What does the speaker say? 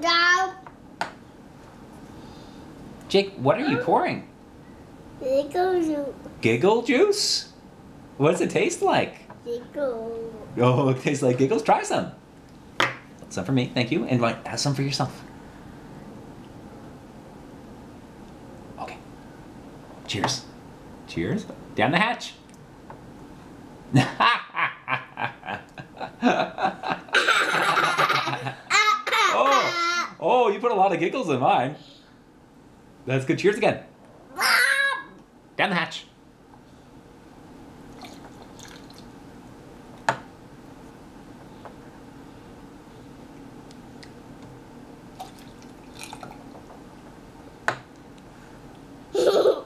down. Jake, what are you pouring? Giggle, juice. Giggle juice? What does it taste like? giggle. Oh, it tastes like giggles. Try some. Some for me, thank you. And like, have some for yourself. Okay. Cheers. Cheers. Down the hatch. Oh, you put a lot of giggles in mine. That's good. Cheers again. Down the hatch.